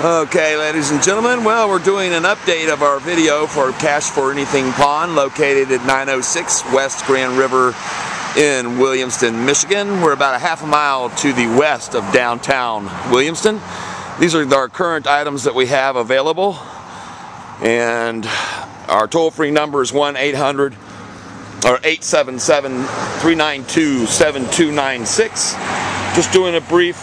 Okay, ladies and gentlemen, well, we're doing an update of our video for Cash for Anything Pawn located at 906 West Grand River in Williamston, Michigan. We're about a half a mile to the west of downtown Williamston. These are our current items that we have available, and our toll-free number is 1-800 or 877-392-7296. Just doing a brief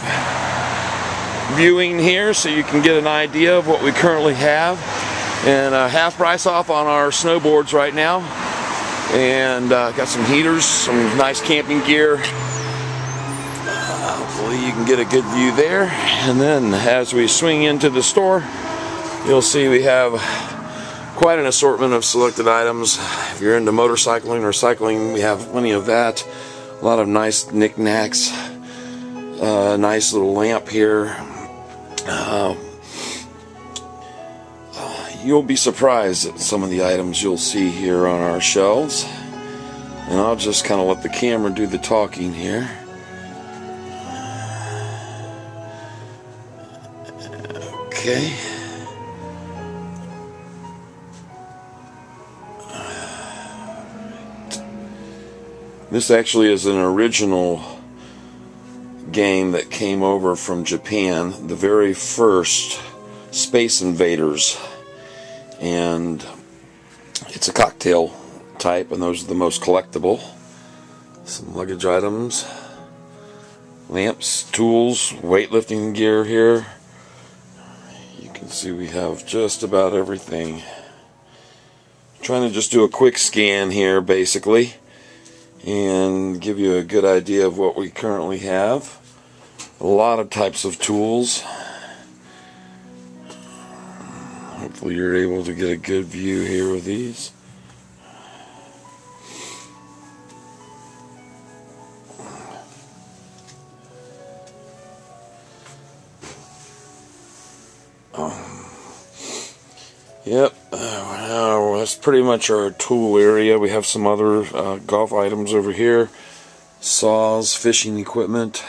viewing here so you can get an idea of what we currently have. And uh, half price off on our snowboards right now. And uh, got some heaters some nice camping gear. Hopefully you can get a good view there. And then as we swing into the store you'll see we have quite an assortment of selected items. If you're into motorcycling or cycling we have plenty of that. A lot of nice knickknacks. Uh, nice little lamp here uh, you'll be surprised at some of the items you'll see here on our shelves. And I'll just kind of let the camera do the talking here. Okay. This actually is an original game that came over from Japan, the very first Space Invaders. And it's a cocktail type, and those are the most collectible. Some luggage items, lamps, tools, weightlifting gear here. You can see we have just about everything. trying to just do a quick scan here, basically and give you a good idea of what we currently have. A lot of types of tools. Hopefully you're able to get a good view here of these. Um, yep, that's pretty much our tool area. We have some other uh, golf items over here. Saws, fishing equipment.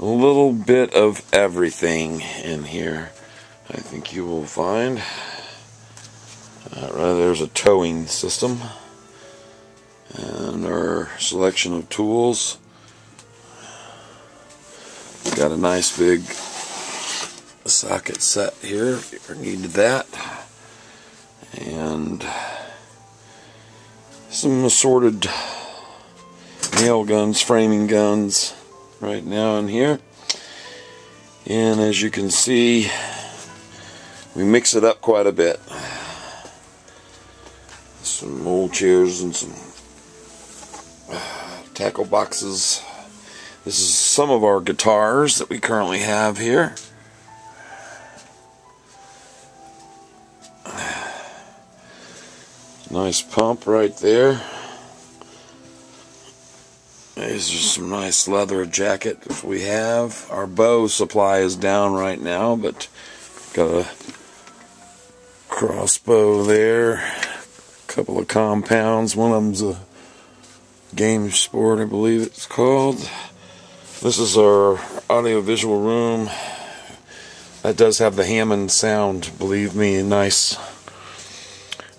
A little bit of everything in here. I think you will find. Uh, there's a towing system. And our selection of tools. Got a nice big socket set here if you needed that and some assorted nail guns, framing guns right now in here. And as you can see, we mix it up quite a bit. Some old chairs and some uh, tackle boxes. This is some of our guitars that we currently have here. Nice pump right there. These are some nice leather jacket if we have. Our bow supply is down right now, but got a crossbow there. A couple of compounds. One of them's a game sport, I believe it's called. This is our audio-visual room. That does have the Hammond sound, believe me, nice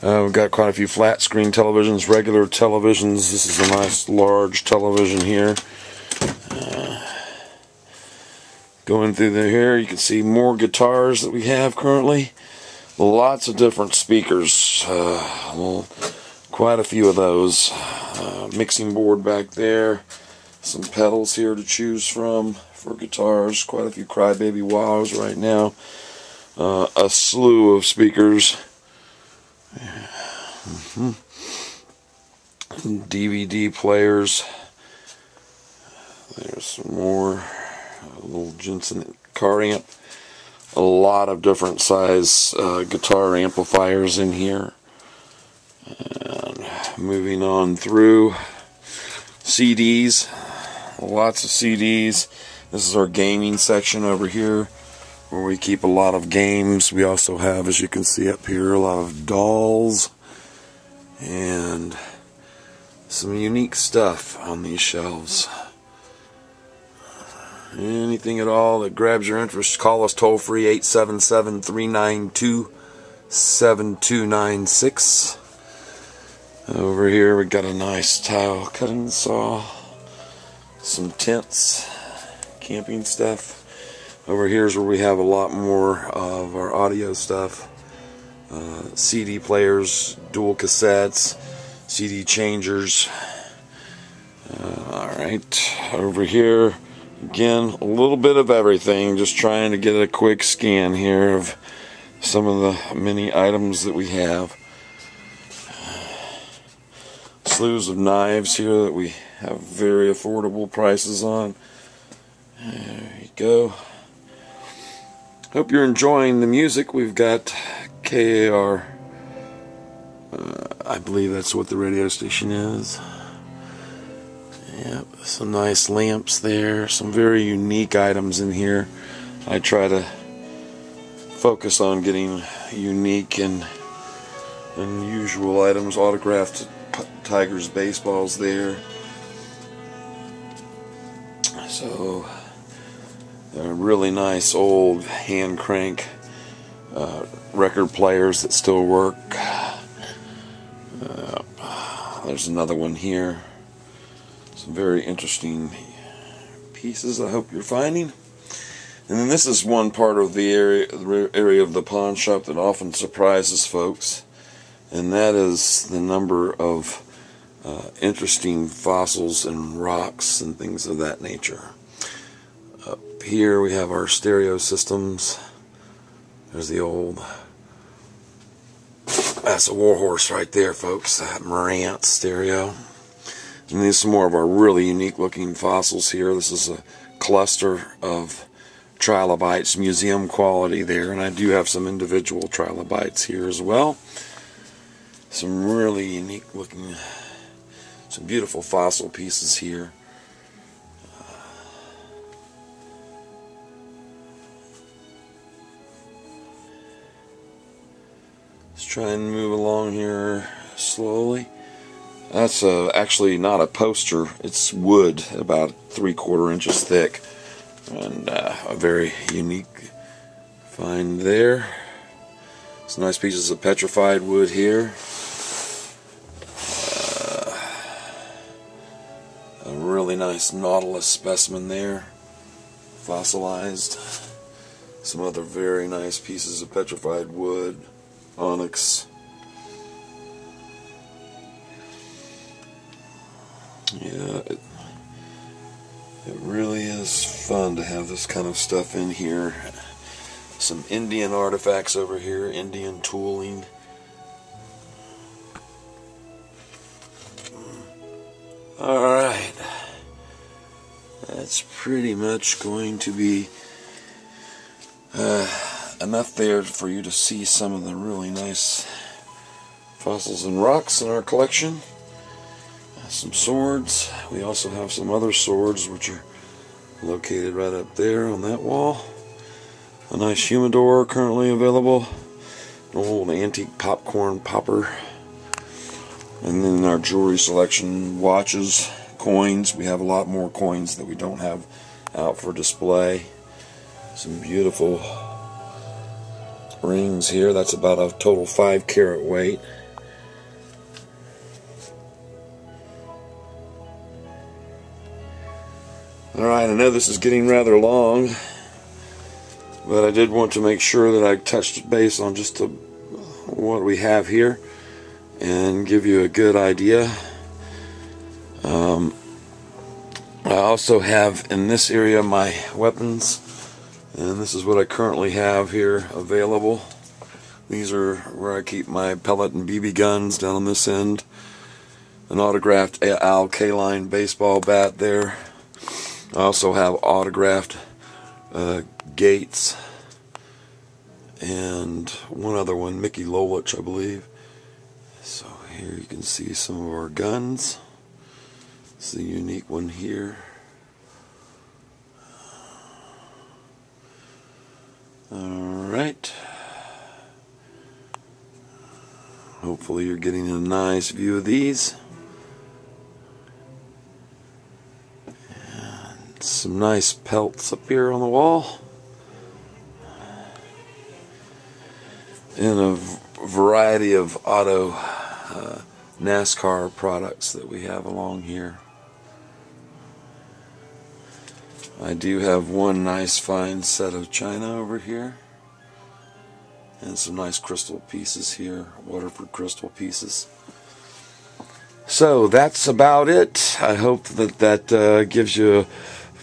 uh, we've got quite a few flat screen televisions, regular televisions. This is a nice large television here. Uh, going through the here, you can see more guitars that we have currently. Lots of different speakers. Uh, well, quite a few of those. Uh, mixing board back there. Some pedals here to choose from for guitars. Quite a few Crybaby Wahs right now. Uh, a slew of speakers. DVD players. There's some more. A little Jensen car amp. A lot of different size uh, guitar amplifiers in here. And moving on through. CDs. Lots of CDs. This is our gaming section over here where we keep a lot of games. We also have, as you can see up here, a lot of dolls and some unique stuff on these shelves. anything at all that grabs your interest, call us toll free 877 392 7296. Over here we got a nice tile cutting saw, some tents, camping stuff. Over here is where we have a lot more of our audio stuff. Uh, CD players, dual cassettes, CD changers. Uh, Alright, over here, again, a little bit of everything. Just trying to get a quick scan here of some of the many items that we have slews of knives here that we have very affordable prices on. There you go. Hope you're enjoying the music. We've got KAR. Uh, I believe that's what the radio station is. Yep, some nice lamps there. Some very unique items in here. I try to focus on getting unique and unusual items autographed Tigers baseballs there. So, they're really nice old hand crank uh, record players that still work. Uh, there's another one here. Some very interesting pieces I hope you're finding. And then this is one part of the area, area of the pawn shop that often surprises folks, and that is the number of uh, interesting fossils and rocks and things of that nature. Up here we have our stereo systems. There's the old. That's a warhorse right there, folks. That Marantz stereo. And these are some more of our really unique looking fossils here. This is a cluster of trilobites, museum quality there. And I do have some individual trilobites here as well. Some really unique looking some beautiful fossil pieces here. Try and move along here slowly. That's uh, actually not a poster, it's wood, about three quarter inches thick. And uh, a very unique find there. Some nice pieces of petrified wood here. Uh, a really nice nautilus specimen there, fossilized. Some other very nice pieces of petrified wood, onyx. Yeah, it, it really is fun to have this kind of stuff in here. Some Indian artifacts over here, Indian tooling. Alright that's pretty much going to be uh, enough there for you to see some of the really nice fossils and rocks in our collection. Uh, some swords. We also have some other swords which are located right up there on that wall. A nice humidor currently available. An old antique popcorn popper. And then our jewelry selection watches coins. We have a lot more coins that we don't have out for display. Some beautiful rings here. That's about a total 5 carat weight. Alright, I know this is getting rather long, but I did want to make sure that I touched base on just a, what we have here and give you a good idea um, I also have in this area my weapons, and this is what I currently have here available. These are where I keep my pellet and BB guns down on this end. An autographed Al Kaline baseball bat there. I also have autographed uh, Gates and one other one, Mickey Lolich, I believe. So here you can see some of our guns. It's a unique one here. Alright. Hopefully you're getting a nice view of these. And Some nice pelts up here on the wall. And a variety of auto uh, NASCAR products that we have along here. I do have one nice fine set of china over here. And some nice crystal pieces here Waterford crystal pieces. So that's about it. I hope that that uh, gives you a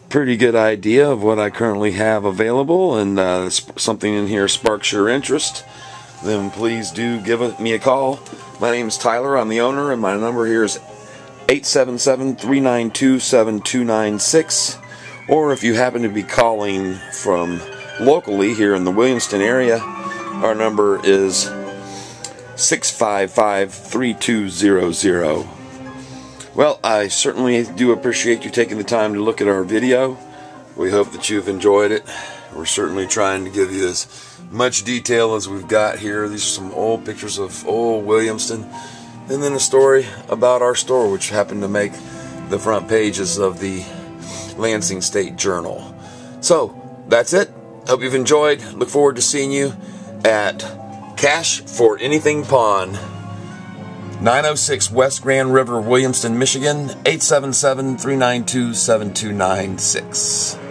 pretty good idea of what I currently have available. And uh, something in here sparks your interest then please do give me a call. My name is Tyler. I'm the owner and my number here is 877 392 7296 or if you happen to be calling from locally here in the Williamston area, our number is 655 3200. Well, I certainly do appreciate you taking the time to look at our video. We hope that you've enjoyed it. We're certainly trying to give you as much detail as we've got here. These are some old pictures of old Williamston. And then a story about our store, which happened to make the front pages of the Lansing State Journal. So, that's it. Hope you've enjoyed. Look forward to seeing you at Cash for Anything Pawn, 906 West Grand River, Williamston, Michigan, 877 392 7296.